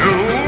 two.